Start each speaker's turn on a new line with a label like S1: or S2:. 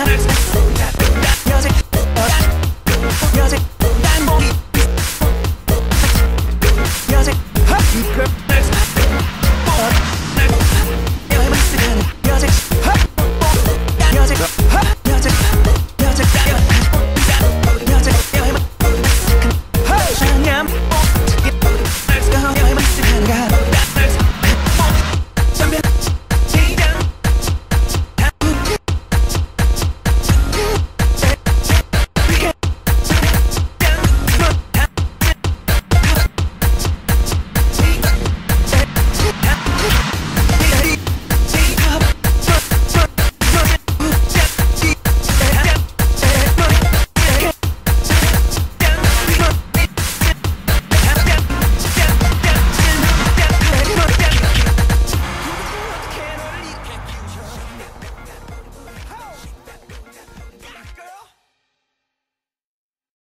S1: and I